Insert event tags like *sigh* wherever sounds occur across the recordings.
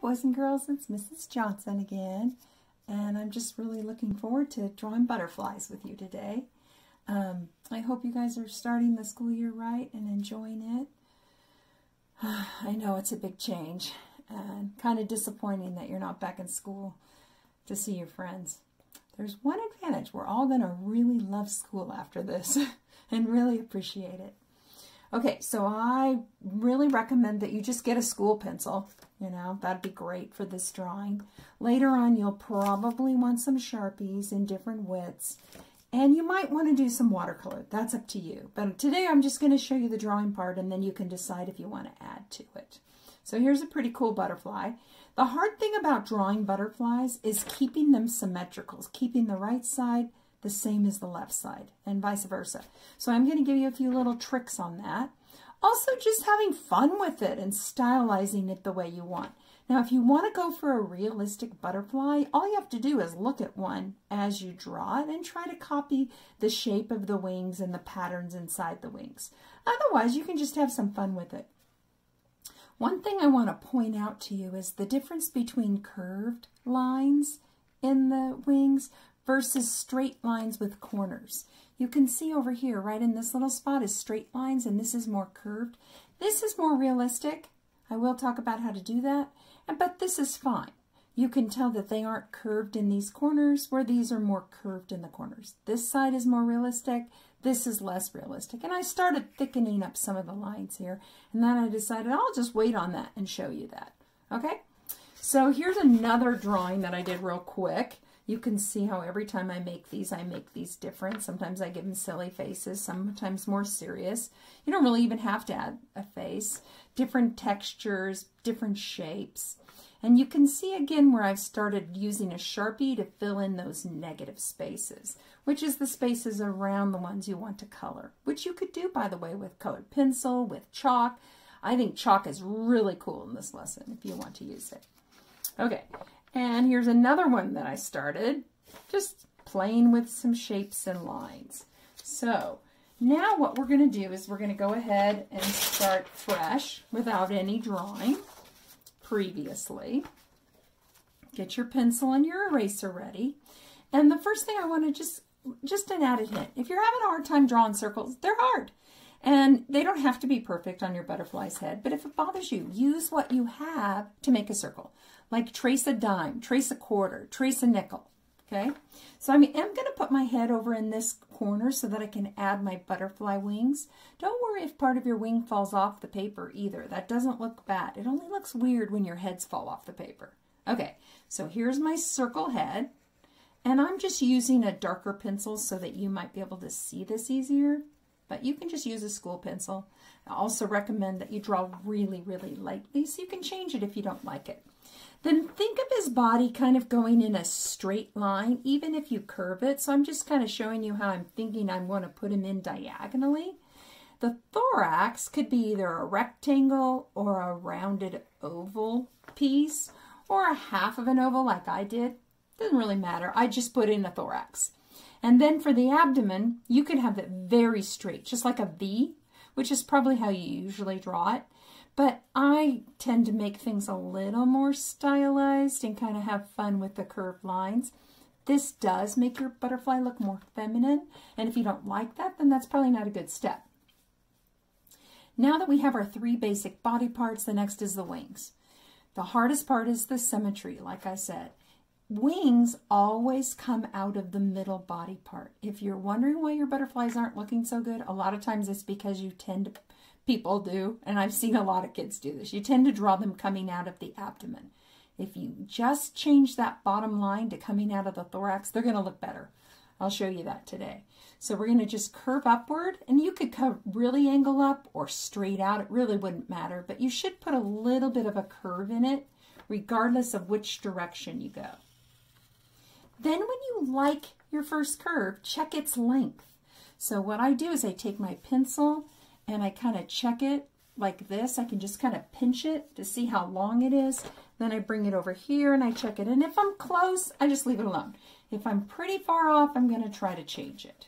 boys and girls, it's Mrs. Johnson again, and I'm just really looking forward to drawing butterflies with you today. Um, I hope you guys are starting the school year right and enjoying it. *sighs* I know it's a big change and kind of disappointing that you're not back in school to see your friends. There's one advantage. We're all going to really love school after this *laughs* and really appreciate it. Okay, so I really recommend that you just get a school pencil. You know, that'd be great for this drawing. Later on, you'll probably want some Sharpies in different widths. And you might want to do some watercolor. That's up to you. But today I'm just going to show you the drawing part and then you can decide if you want to add to it. So here's a pretty cool butterfly. The hard thing about drawing butterflies is keeping them symmetrical, keeping the right side the same as the left side and vice versa. So I'm going to give you a few little tricks on that. Also just having fun with it and stylizing it the way you want. Now if you want to go for a realistic butterfly, all you have to do is look at one as you draw it and try to copy the shape of the wings and the patterns inside the wings. Otherwise you can just have some fun with it. One thing I want to point out to you is the difference between curved lines in the wings versus straight lines with corners. You can see over here, right in this little spot is straight lines and this is more curved. This is more realistic. I will talk about how to do that, but this is fine. You can tell that they aren't curved in these corners where these are more curved in the corners. This side is more realistic. This is less realistic. And I started thickening up some of the lines here. And then I decided I'll just wait on that and show you that. Okay? So here's another drawing that I did real quick. You can see how every time I make these, I make these different. Sometimes I give them silly faces, sometimes more serious. You don't really even have to add a face. Different textures, different shapes. And you can see again where I've started using a Sharpie to fill in those negative spaces, which is the spaces around the ones you want to color, which you could do, by the way, with colored pencil, with chalk. I think chalk is really cool in this lesson if you want to use it. Okay, and here's another one that I started, just playing with some shapes and lines. So now what we're going to do is we're going to go ahead and start fresh without any drawing previously. Get your pencil and your eraser ready. And the first thing I want to just, just an added hint, if you're having a hard time drawing circles, they're hard. And they don't have to be perfect on your butterfly's head, but if it bothers you, use what you have to make a circle. Like trace a dime, trace a quarter, trace a nickel, okay? So I am going to put my head over in this corner so that I can add my butterfly wings. Don't worry if part of your wing falls off the paper either. That doesn't look bad. It only looks weird when your heads fall off the paper. Okay, so here's my circle head. And I'm just using a darker pencil so that you might be able to see this easier but you can just use a school pencil. I also recommend that you draw really, really lightly so you can change it if you don't like it. Then think of his body kind of going in a straight line, even if you curve it. So I'm just kind of showing you how I'm thinking I'm going to put him in diagonally. The thorax could be either a rectangle or a rounded oval piece or a half of an oval like I did. Doesn't really matter. I just put in a thorax. And then for the abdomen, you can have it very straight, just like a V, which is probably how you usually draw it. But I tend to make things a little more stylized and kind of have fun with the curved lines. This does make your butterfly look more feminine. And if you don't like that, then that's probably not a good step. Now that we have our three basic body parts, the next is the wings. The hardest part is the symmetry, like I said wings always come out of the middle body part. If you're wondering why your butterflies aren't looking so good, a lot of times it's because you tend to, people do, and I've seen a lot of kids do this, you tend to draw them coming out of the abdomen. If you just change that bottom line to coming out of the thorax, they're going to look better. I'll show you that today. So we're going to just curve upward, and you could really angle up or straight out. It really wouldn't matter, but you should put a little bit of a curve in it, regardless of which direction you go. Then when you like your first curve, check its length. So what I do is I take my pencil and I kind of check it like this. I can just kind of pinch it to see how long it is. Then I bring it over here and I check it. And if I'm close, I just leave it alone. If I'm pretty far off, I'm going to try to change it.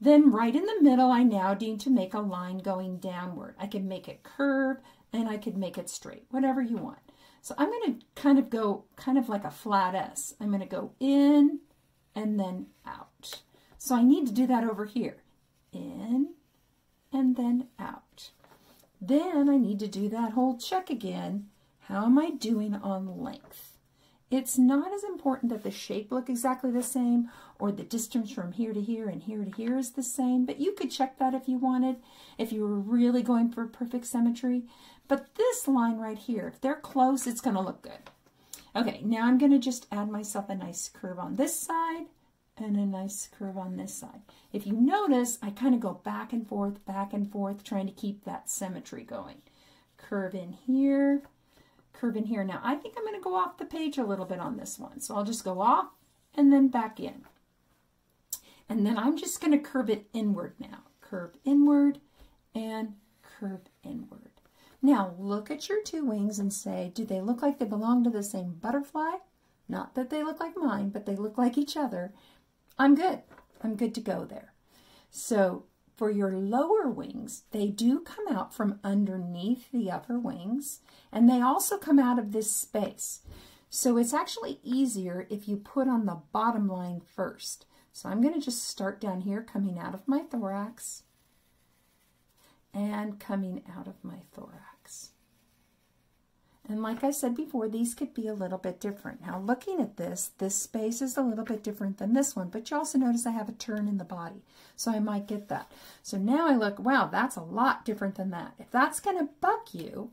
Then right in the middle, I now need to make a line going downward. I can make it curve and I could make it straight, whatever you want. So I'm going to kind of go kind of like a flat S. I'm going to go in and then out. So I need to do that over here. In and then out. Then I need to do that whole check again. How am I doing on length? It's not as important that the shape look exactly the same or the distance from here to here and here to here is the same, but you could check that if you wanted, if you were really going for perfect symmetry. But this line right here, if they're close, it's going to look good. Okay, now I'm going to just add myself a nice curve on this side and a nice curve on this side. If you notice, I kind of go back and forth, back and forth, trying to keep that symmetry going. Curve in here, curve in here. Now, I think I'm going to go off the page a little bit on this one. So I'll just go off and then back in. And then I'm just going to curve it inward now. Curve inward and curve inward. Now, look at your two wings and say, do they look like they belong to the same butterfly? Not that they look like mine, but they look like each other. I'm good. I'm good to go there. So for your lower wings, they do come out from underneath the upper wings, and they also come out of this space. So it's actually easier if you put on the bottom line first. So I'm going to just start down here, coming out of my thorax, and coming out of my thorax. And like I said before, these could be a little bit different. Now looking at this, this space is a little bit different than this one, but you also notice I have a turn in the body, so I might get that. So now I look, wow, that's a lot different than that. If that's going to buck you,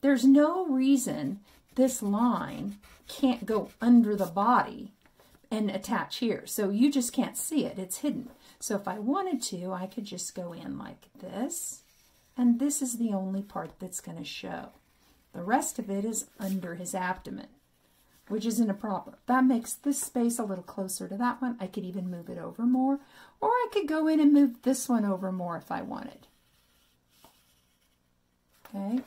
there's no reason this line can't go under the body and attach here. So you just can't see it. It's hidden. So if I wanted to, I could just go in like this, and this is the only part that's going to show. The rest of it is under his abdomen, which isn't a problem. That makes this space a little closer to that one. I could even move it over more, or I could go in and move this one over more if I wanted. Okay,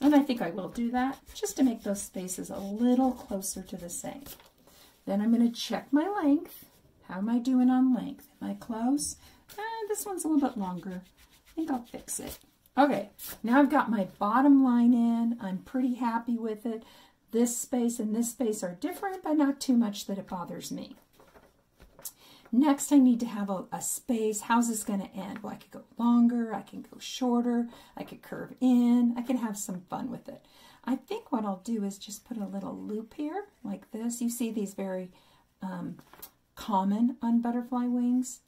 and I think I will do that just to make those spaces a little closer to the same. Then I'm going to check my length. How am I doing on length? Am I close? Eh, this one's a little bit longer. I think I'll fix it. Okay, now I've got my bottom line in. I'm pretty happy with it. This space and this space are different, but not too much that it bothers me. Next, I need to have a, a, space. How's this going to end? Well, I could go longer. I can go shorter. I could curve in. I can have some fun with it. I think what I'll do is just put a little loop here like this. You see these very um, common on butterfly wings.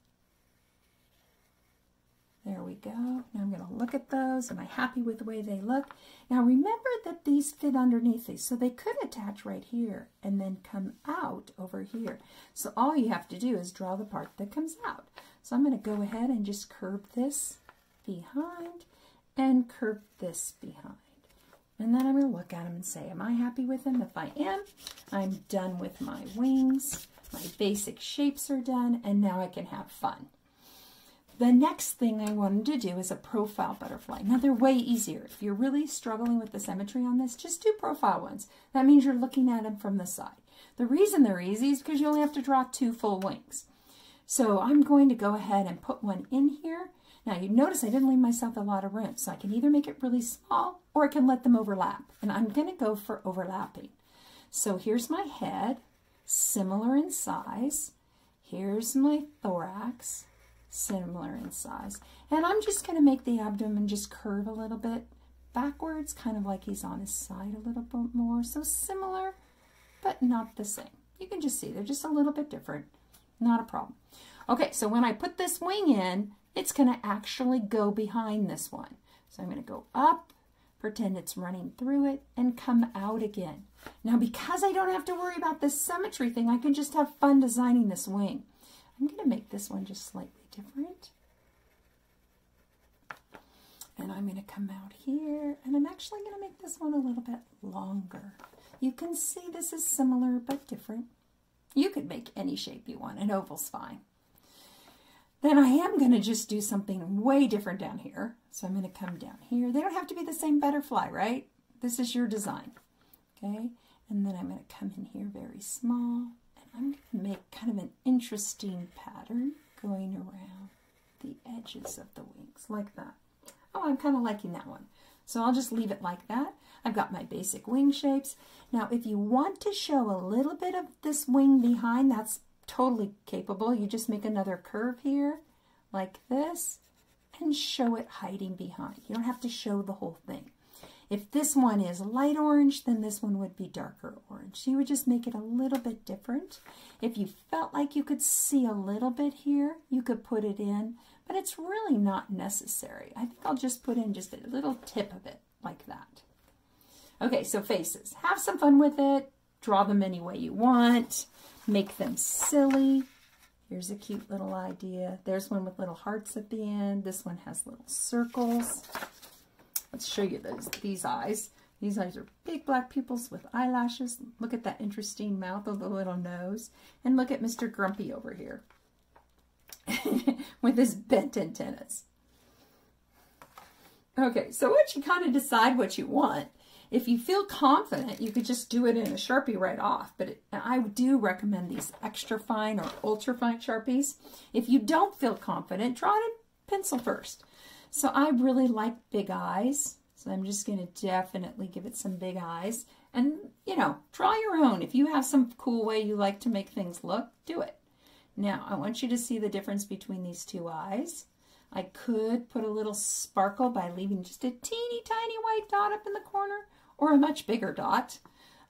There we go. Now I'm going to look at those. Am I happy with the way they look? Now remember that these fit underneath these, so they could attach right here and then come out over here. So all you have to do is draw the part that comes out. So I'm going to go ahead and just curve this behind and curve this behind. And then I'm going to look at them and say, am I happy with them? If I am, I'm done with my wings. My basic shapes are done, and now I can have fun. The next thing I wanted to do is a profile butterfly. Now they're way easier. If you're really struggling with the symmetry on this, just do profile ones. That means you're looking at them from the side. The reason they're easy is because you only have to draw two full wings. So I'm going to go ahead and put one in here. Now you notice I didn't leave myself a lot of room, so I can either make it really small or I can let them overlap. And I'm going to go for overlapping. So here's my head, similar in size. Here's my thorax, similar in size. And I'm just going to make the abdomen just curve a little bit backwards, kind of like he's on his side a little bit more. So similar, but not the same. You can just see they're just a little bit different. Not a problem. Okay, so when I put this wing in, it's going to actually go behind this one. So I'm going to go up, pretend it's running through it, and come out again. Now, because I don't have to worry about this symmetry thing, I can just have fun designing this wing. I'm going to make this one just slightly different. And I'm going to come out here, and I'm actually going to make this one a little bit longer. You can see this is similar but different. You could make any shape you want. An oval's fine. Then I am going to just do something way different down here. So I'm going to come down here. They don't have to be the same butterfly, right? This is your design. Okay, and then I'm going to come in here very small. And I'm going to make kind of an interesting pattern going around the edges of the wings like that. Oh, I'm kind of liking that one. So I'll just leave it like that. I've got my basic wing shapes. Now, if you want to show a little bit of this wing behind, that's totally capable. You just make another curve here, like this, and show it hiding behind. You don't have to show the whole thing. If this one is light orange, then this one would be darker orange. You would just make it a little bit different. If you felt like you could see a little bit here, you could put it in, but it's really not necessary. I think I'll just put in just a little tip of it like that. Okay, so faces. Have some fun with it. Draw them any way you want. Make them silly. Here's a cute little idea. There's one with little hearts at the end. This one has little circles. Let's show you those, these eyes. These eyes are big black pupils with eyelashes. Look at that interesting mouth with the little nose. And look at Mr. Grumpy over here *laughs* with his bent antennas. Okay, so once you kind of decide what you want, if you feel confident, you could just do it in a Sharpie right off. But it, I do recommend these extra fine or ultra fine Sharpies. If you don't feel confident, draw it in pencil first. So I really like big eyes. So I'm just going to definitely give it some big eyes. And, you know, draw your own. If you have some cool way you like to make things look, do it. Now, I want you to see the difference between these two eyes. I could put a little sparkle by leaving just a teeny tiny white dot up in the corner or a much bigger dot.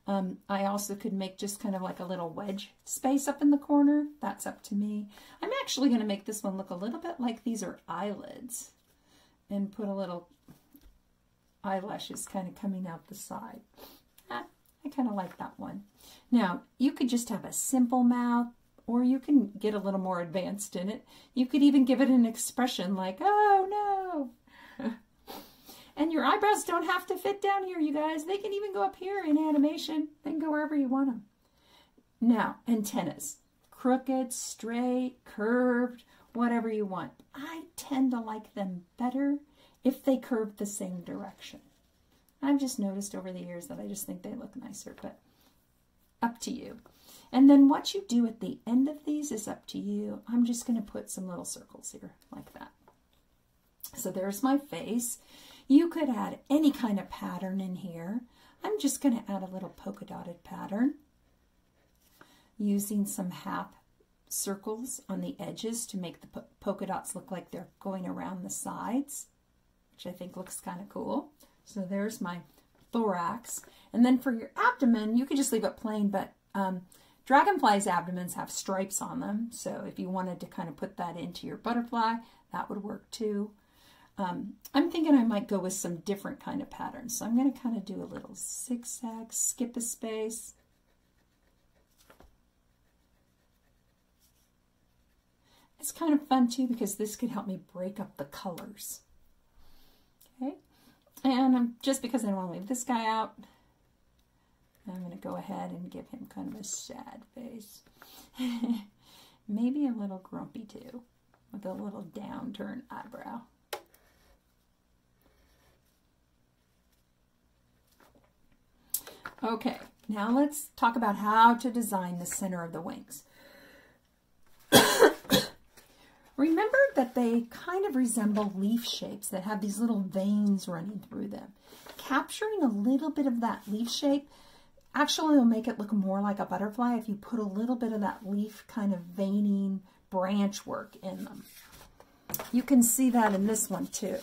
Um, I also could make just kind of like a little wedge space up in the corner. That's up to me. I'm actually going to make this one look a little bit like these are eyelids and put a little eyelashes kind of coming out the side. Ah, I kind of like that one. Now, you could just have a simple mouth, or you can get a little more advanced in it. You could even give it an expression like, oh no. *laughs* and your eyebrows don't have to fit down here, you guys. They can even go up here in animation. They can go wherever you want them. Now, antennas. Crooked, straight, curved, whatever you want. I tend to like them better if they curve the same direction. I've just noticed over the years that I just think they look nicer, but up to you. And then what you do at the end of these is up to you. I'm just going to put some little circles here like that. So there's my face. You could add any kind of pattern in here. I'm just going to add a little polka dotted pattern using some half circles on the edges to make the polka dots look like they're going around the sides, which I think looks kind of cool. So there's my thorax. And then for your abdomen, you could just leave it plain, but um, dragonflies' abdomens have stripes on them. So if you wanted to kind of put that into your butterfly, that would work too. Um, I'm thinking I might go with some different kind of patterns. So I'm going to kind of do a little zigzag, skip a space, It's kind of fun too because this could help me break up the colors. Okay, and um, just because I don't want to leave this guy out, I'm going to go ahead and give him kind of a sad face. *laughs* Maybe a little grumpy too, with a little downturn eyebrow. Okay, now let's talk about how to design the center of the wings. *coughs* Remember that they kind of resemble leaf shapes that have these little veins running through them. Capturing a little bit of that leaf shape actually will make it look more like a butterfly if you put a little bit of that leaf kind of veining branch work in them. You can see that in this one too.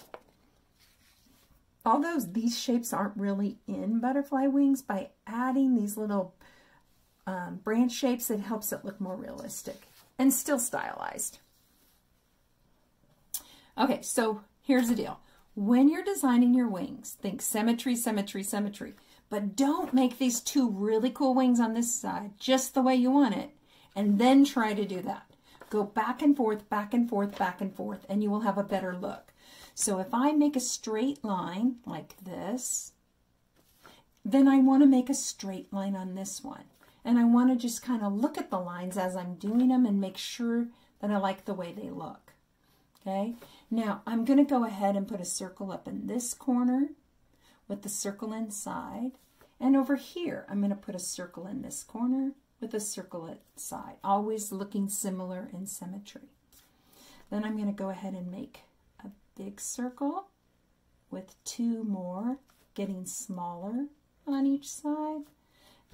Although these shapes aren't really in butterfly wings, by adding these little um, branch shapes, it helps it look more realistic and still stylized. Okay, so here's the deal. When you're designing your wings, think symmetry, symmetry, symmetry. But don't make these two really cool wings on this side just the way you want it, and then try to do that. Go back and forth, back and forth, back and forth, and you will have a better look. So if I make a straight line like this, then I want to make a straight line on this one. And I want to just kind of look at the lines as I'm doing them and make sure that I like the way they look. Okay, now I'm going to go ahead and put a circle up in this corner with the circle inside. And over here, I'm going to put a circle in this corner with a circle inside, always looking similar in symmetry. Then I'm going to go ahead and make a big circle with two more, getting smaller on each side,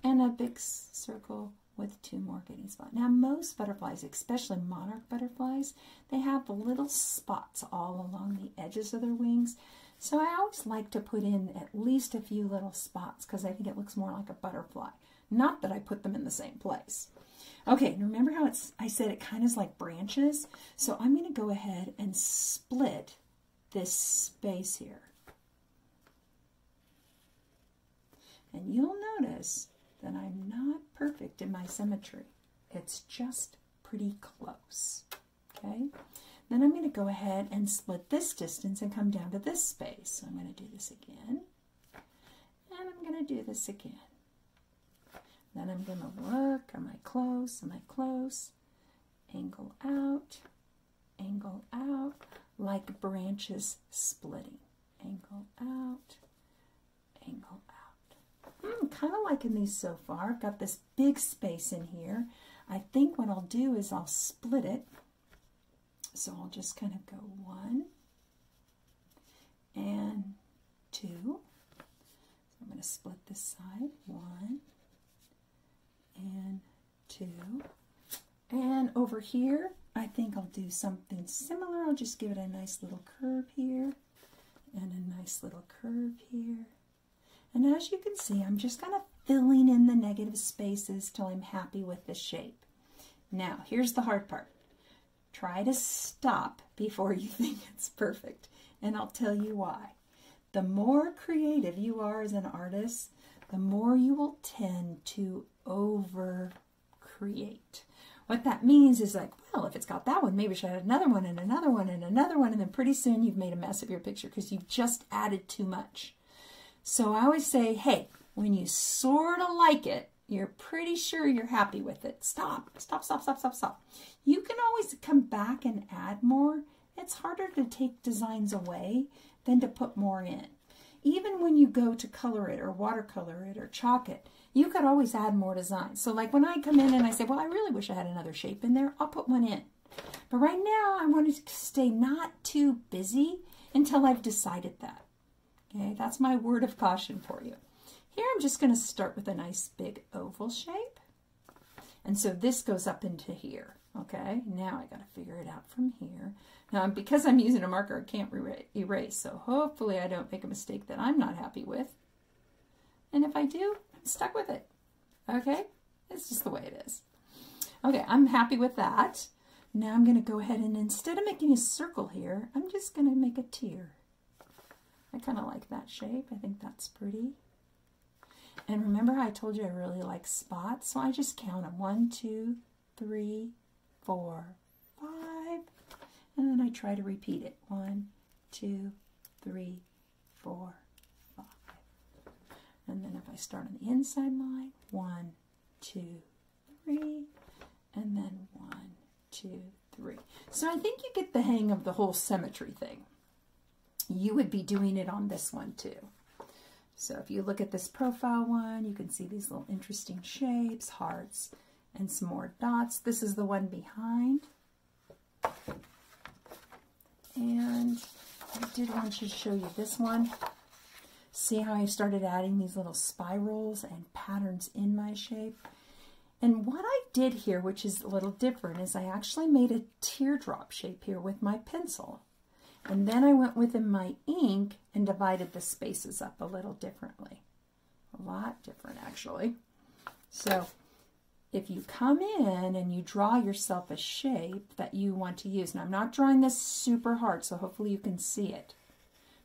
and a big circle with two more getting spots. Now, most butterflies, especially monarch butterflies, they have little spots all along the edges of their wings. So I always like to put in at least a few little spots because I think it looks more like a butterfly. Not that I put them in the same place. Okay, remember how it's I said it kind of is like branches? So I'm going to go ahead and split this space here. And you'll notice that I'm not perfect in my symmetry. It's just pretty close. Okay? Then I'm going to go ahead and split this distance and come down to this space. So I'm going to do this again. And I'm going to do this again. Then I'm going to look, am I close, am I close? Angle out, angle out, like branches splitting. Angle out, angle. Hmm, kind of liking these so far. I've got this big space in here. I think what I'll do is I'll split it. So I'll just kind of go one and two. So I'm going to split this side. One and two. And over here, I think I'll do something similar. I'll just give it a nice little curve here and a nice little curve here. And as you can see, I'm just kind of filling in the negative spaces till I'm happy with the shape. Now, here's the hard part. Try to stop before you *laughs* think it's perfect, and I'll tell you why. The more creative you are as an artist, the more you will tend to over create. What that means is like, well, if it's got that one, maybe I should add another one and another one and another one, and then pretty soon you've made a mess of your picture because you've just added too much. So I always say, hey, when you sort of like it, you're pretty sure you're happy with it. Stop, stop, stop, stop, stop, stop. You can always come back and add more. It's harder to take designs away than to put more in. Even when you go to color it or watercolor it or chalk it, you could always add more designs. So like when I come in and I say, well, I really wish I had another shape in there, I'll put one in. But right now I want to stay not too busy until I've decided that. Okay, that's my word of caution for you. Here I'm just going to start with a nice big oval shape. And so this goes up into here. Okay, now I got to figure it out from here. Now, because I'm using a marker, I can't erase. So hopefully I don't make a mistake that I'm not happy with. And if I do, I'm stuck with it. Okay? It's just the way it is. Okay, I'm happy with that. Now I'm going to go ahead and instead of making a circle here, I'm just going to make a tear. I kind of like that shape. I think that's pretty. And remember I told you I really like spots? So I just count them. One, two, three, four, five. And then I try to repeat it. One, two, three, four, five. and then if I start on the inside line, one, two, three, and then one, two, three. So I think you get the hang of the whole symmetry thing. You would be doing it on this one too. So if you look at this profile one, you can see these little interesting shapes, hearts, and some more dots. This is the one behind. And I did want to show you this one. See how I started adding these little spirals and patterns in my shape? And what I did here, which is a little different, is I actually made a teardrop shape here with my pencil. And then I went within my ink and divided the spaces up a little differently. A lot different, actually. So if you come in and you draw yourself a shape that you want to use, now I'm not drawing this super hard, so hopefully you can see it.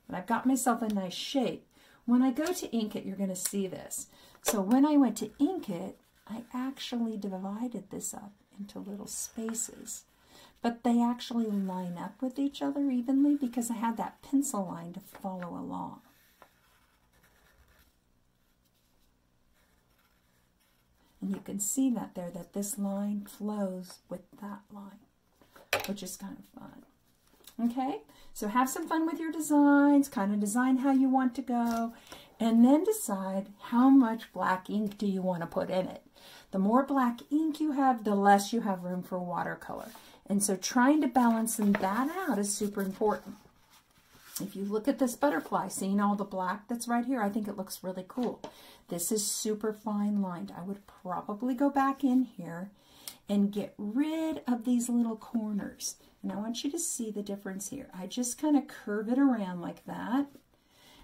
But I've got myself a nice shape. When I go to ink it, you're going to see this. So when I went to ink it, I actually divided this up into little spaces. But they actually line up with each other evenly because I had that pencil line to follow along. And you can see that there, that this line flows with that line, which is kind of fun. Okay, so have some fun with your designs, kind of design how you want to go, and then decide how much black ink do you want to put in it. The more black ink you have, the less you have room for watercolor. And so trying to balance that out is super important. if you look at this butterfly, seeing all the black that's right here, I think it looks really cool. This is super fine lined. I would probably go back in here and get rid of these little corners. And I want you to see the difference here. I just kind of curve it around like that.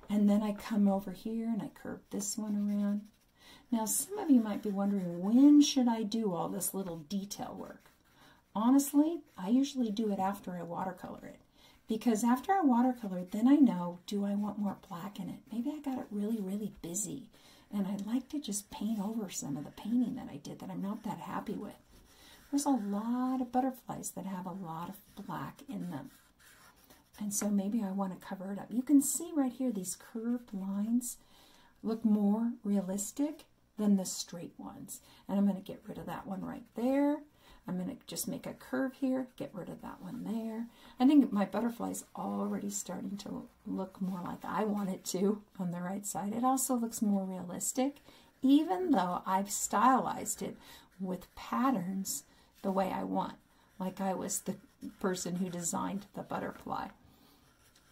And then I come over here and I curve this one around. Now, some of you might be wondering, when should I do all this little detail work? Honestly, I usually do it after I watercolor it. Because after I watercolor, then I know, do I want more black in it? Maybe I got it really, really busy. And I'd like to just paint over some of the painting that I did that I'm not that happy with. There's a lot of butterflies that have a lot of black in them. And so maybe I want to cover it up. You can see right here these curved lines look more realistic than the straight ones. And I'm going to get rid of that one right there. I'm going to just make a curve here, get rid of that one there. I think my butterfly is already starting to look more like I want it to on the right side. It also looks more realistic, even though I've stylized it with patterns the way I want, like I was the person who designed the butterfly.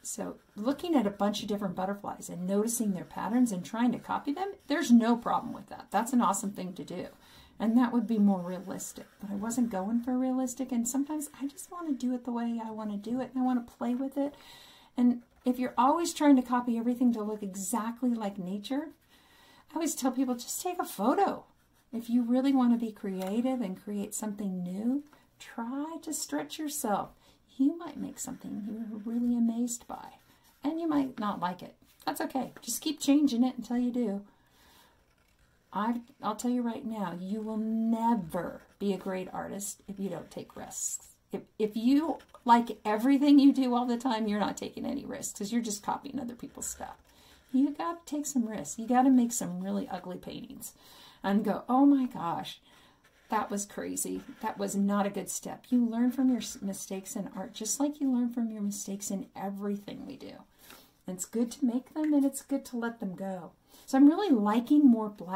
So looking at a bunch of different butterflies and noticing their patterns and trying to copy them, there's no problem with that. That's an awesome thing to do. And that would be more realistic. But I wasn't going for realistic. And sometimes I just want to do it the way I want to do it. And I want to play with it. And if you're always trying to copy everything to look exactly like nature, I always tell people just take a photo. If you really want to be creative and create something new, try to stretch yourself. You might make something you're really amazed by. And you might not like it. That's okay. Just keep changing it until you do. I, I'll tell you right now, you will never be a great artist if you don't take risks. If, if you like everything you do all the time, you're not taking any risks because you're just copying other people's stuff. You got to take some risks. You got to make some really ugly paintings and go, oh my gosh, that was crazy. That was not a good step. You learn from your mistakes in art just like you learn from your mistakes in everything we do. And it's good to make them and it's good to let them go. So I'm really liking more black.